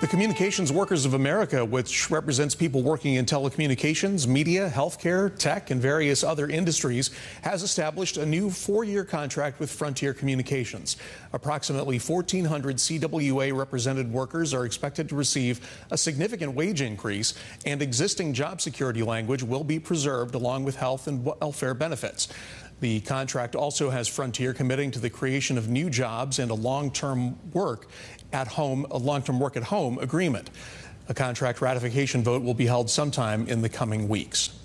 The Communications Workers of America, which represents people working in telecommunications, media, healthcare, tech, and various other industries, has established a new four year contract with Frontier Communications. Approximately 1,400 CWA represented workers are expected to receive a significant wage increase, and existing job security language will be preserved along with health and welfare benefits. The contract also has Frontier committing to the creation of new jobs and a long-term work at home, a long-term work at home agreement. A contract ratification vote will be held sometime in the coming weeks.